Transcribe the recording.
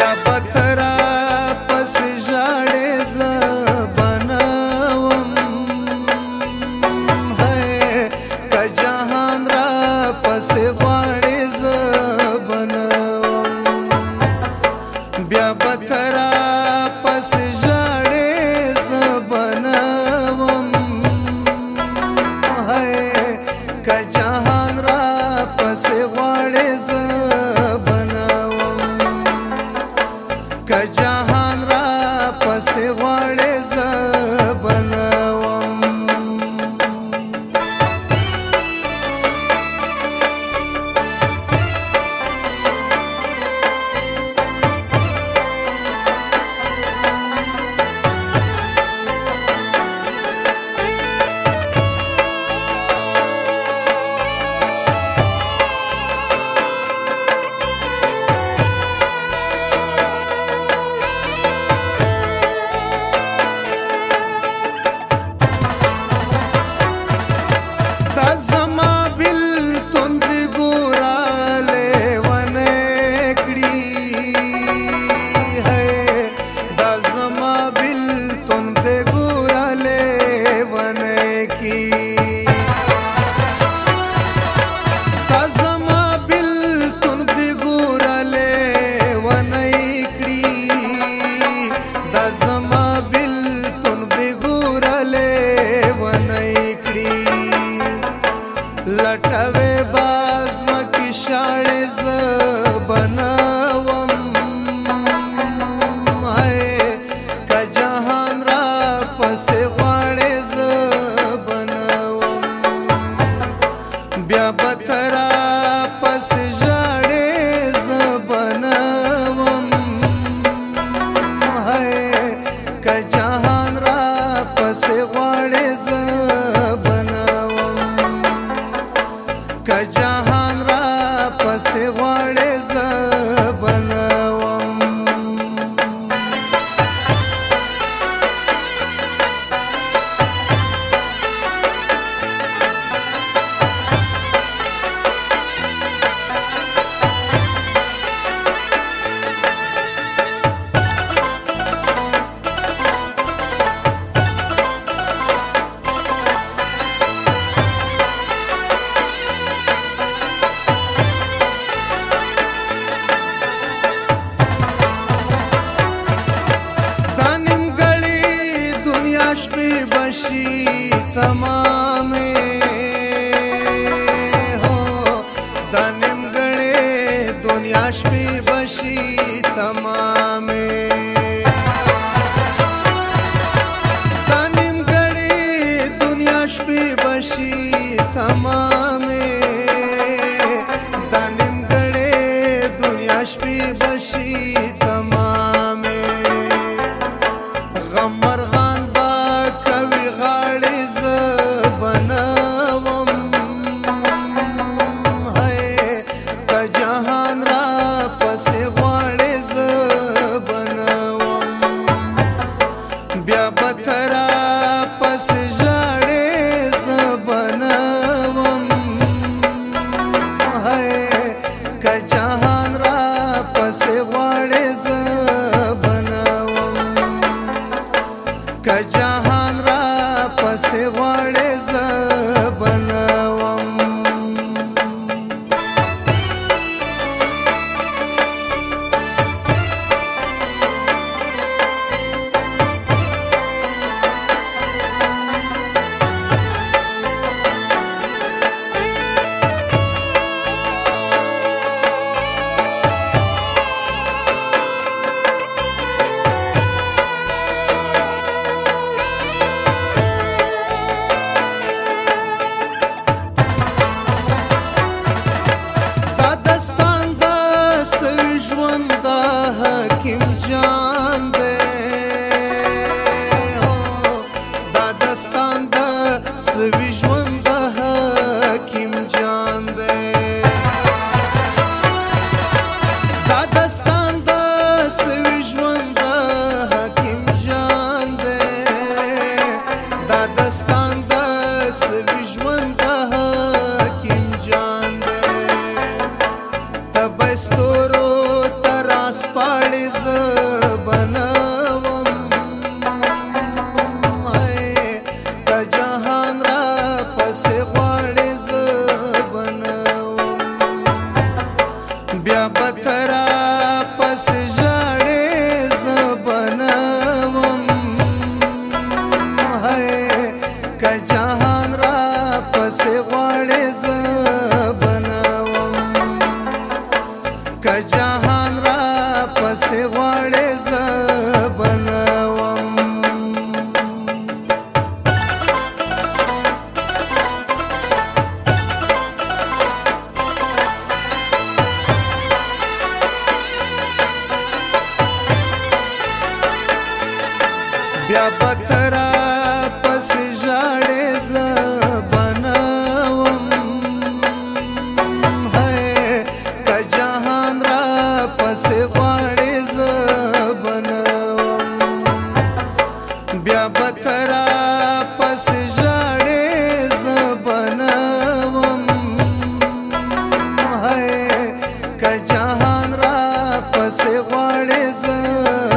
Yeah, but पथरा वशी तमाम तनिम गड़ी दुनिया भी बशी तमाम तनिम घड़े दुनिया भी बशी तमाम வாழ राधा پترا پس جاڑے زبناوم ہے کا جہان را پس غاڑے زبناوم بیا پترا پس جاڑے زبناوم ہے کا جہان را پس غاڑے زبناوم